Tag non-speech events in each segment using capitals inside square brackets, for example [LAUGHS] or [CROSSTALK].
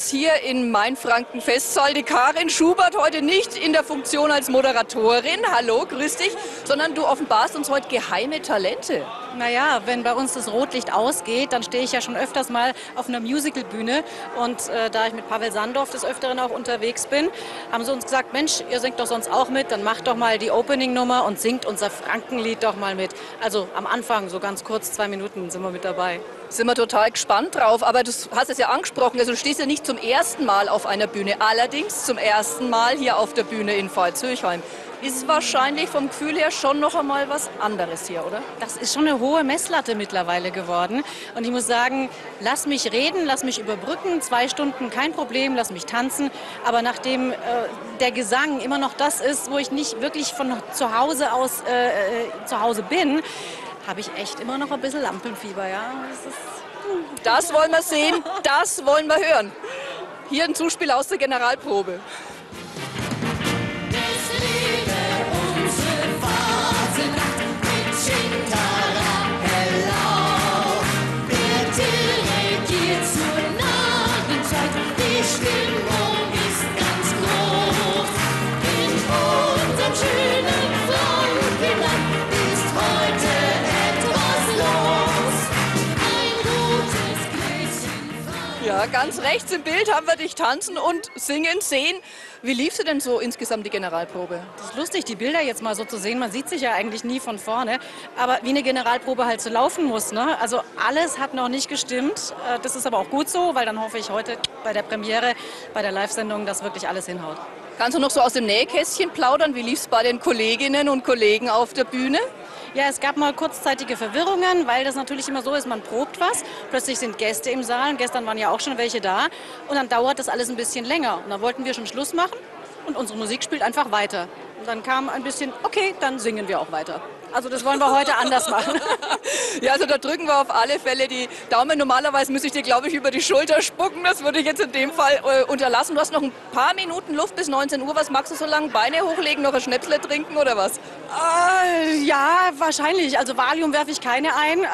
uns hier in Mainfranken Festsaal. Die Karin Schubert heute nicht in der Funktion als Moderatorin. Hallo, grüß dich. Sondern du offenbarst uns heute geheime Talente. Naja, wenn bei uns das Rotlicht ausgeht, dann stehe ich ja schon öfters mal auf einer Musicalbühne. Und äh, da ich mit Pavel Sandorf des Öfteren auch unterwegs bin, haben sie uns gesagt, Mensch, ihr singt doch sonst auch mit, dann macht doch mal die Opening-Nummer und singt unser Frankenlied doch mal mit. Also am Anfang, so ganz kurz, zwei Minuten sind wir mit dabei. Sind wir total gespannt drauf. Aber du hast es ja angesprochen, also du stehst ja nicht zum ersten Mal auf einer Bühne, allerdings zum ersten Mal hier auf der Bühne in Pfalz-Höchheim ist wahrscheinlich vom Gefühl her schon noch einmal was anderes hier, oder? Das ist schon eine hohe Messlatte mittlerweile geworden. Und ich muss sagen, lass mich reden, lass mich überbrücken, zwei Stunden kein Problem, lass mich tanzen. Aber nachdem äh, der Gesang immer noch das ist, wo ich nicht wirklich von zu Hause aus äh, äh zu Hause bin, habe ich echt immer noch ein bisschen Lampenfieber. Ja? Das, das wollen wir sehen, das wollen wir hören. Hier ein Zuspiel aus der Generalprobe. Ja, ganz rechts im Bild haben wir dich tanzen und singen sehen. Wie lief sie denn so insgesamt die Generalprobe? Das ist lustig, die Bilder jetzt mal so zu sehen. Man sieht sich ja eigentlich nie von vorne. Aber wie eine Generalprobe halt so laufen muss. Ne? Also alles hat noch nicht gestimmt. Äh, das ist aber auch gut so, weil dann hoffe ich heute bei der Premiere, bei der Live-Sendung, dass wirklich alles hinhaut. Kannst du noch so aus dem Nähkästchen plaudern? Wie lief es bei den Kolleginnen und Kollegen auf der Bühne? Ja, es gab mal kurzzeitige Verwirrungen, weil das natürlich immer so ist, man probt was, plötzlich sind Gäste im Saal, gestern waren ja auch schon welche da und dann dauert das alles ein bisschen länger. Und dann wollten wir schon Schluss machen und unsere Musik spielt einfach weiter. Und dann kam ein bisschen, okay, dann singen wir auch weiter. Also das wollen wir heute anders machen. [LAUGHS] ja, also da drücken wir auf alle Fälle die Daumen. Normalerweise müsste ich dir, glaube ich, über die Schulter spucken. Das würde ich jetzt in dem Fall äh, unterlassen. Du hast noch ein paar Minuten Luft bis 19 Uhr. Was magst du so lange? Beine hochlegen, noch ein Schnäpsle trinken oder was? Äh, ja, wahrscheinlich. Also Valium werfe ich keine ein. Äh,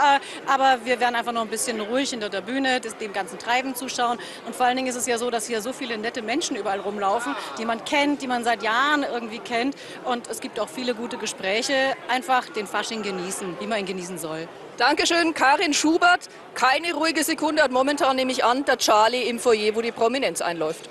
aber wir werden einfach noch ein bisschen ruhig hinter der Bühne, das, dem ganzen Treiben zuschauen. Und vor allen Dingen ist es ja so, dass hier so viele nette Menschen überall rumlaufen, die man kennt, die man seit Jahren irgendwie kennt. Und es gibt auch viele gute Gespräche. Einfach den Fasching genießen, wie man ihn genießen soll. Dankeschön, Karin Schubert. Keine ruhige Sekunde hat momentan nämlich an der Charlie im Foyer, wo die Prominenz einläuft.